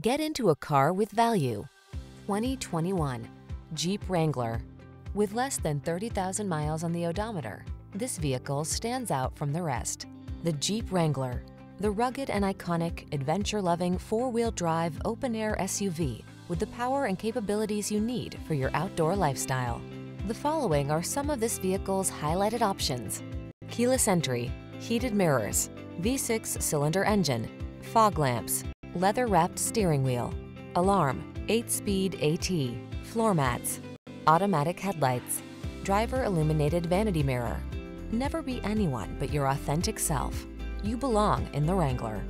Get into a car with value. 2021 Jeep Wrangler. With less than 30,000 miles on the odometer, this vehicle stands out from the rest. The Jeep Wrangler, the rugged and iconic, adventure-loving four-wheel drive open-air SUV with the power and capabilities you need for your outdoor lifestyle. The following are some of this vehicle's highlighted options. Keyless entry, heated mirrors, V6 cylinder engine, fog lamps, leather-wrapped steering wheel, alarm, 8-speed AT, floor mats, automatic headlights, driver illuminated vanity mirror. Never be anyone but your authentic self. You belong in the Wrangler.